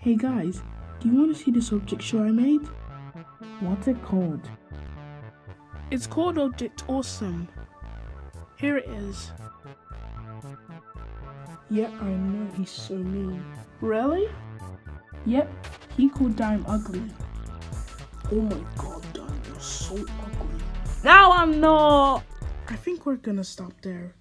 Hey guys, do you want to see this object show I made? What's it called? It's called Object Awesome. Here it is. Yeah, I know he's so mean. Really? Yep, he called Dime ugly. Oh my god, Dime, you're so ugly. Now I'm not! I think we're gonna stop there.